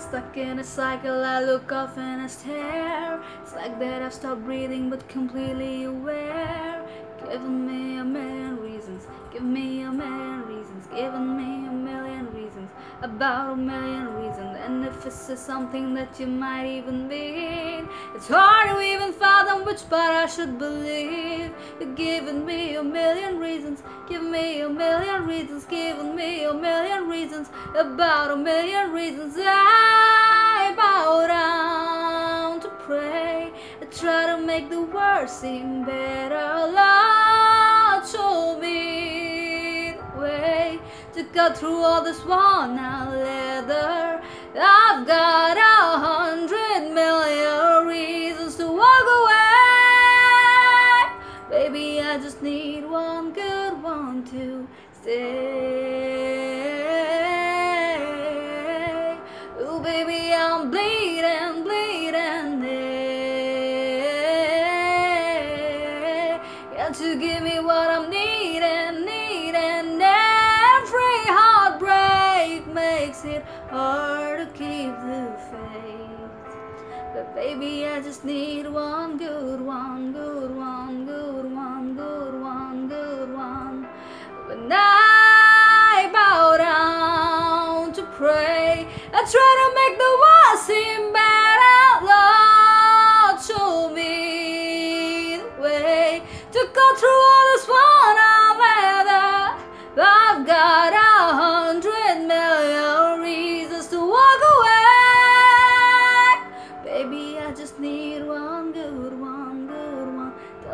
Stuck in a cycle, I look off and I stare. It's like that I've stopped breathing but completely aware. Giving me a million reasons, give me a million reasons, giving me a reasons, about a million reasons. And if is something that you might even mean, it's hard to even fathom which part I should believe. You're giving me a million reasons, give me a million reasons, giving me a million reasons, about a million reasons. I bow down to pray. I try to make the world seem better. To cut through all this worn out leather. I've got a hundred million reasons to walk away. Baby, I just need one good one to stay. Ooh, baby, I'm bleeding, bleeding. Got to give makes it hard to keep the faith. But baby, I just need one good one, good one, good one, good one, good one. When I bow down to pray, I try to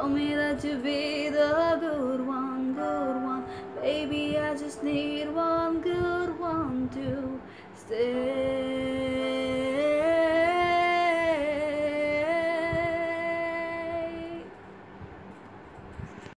Tell me that you be the good one, good one. Baby, I just need one good one to stay.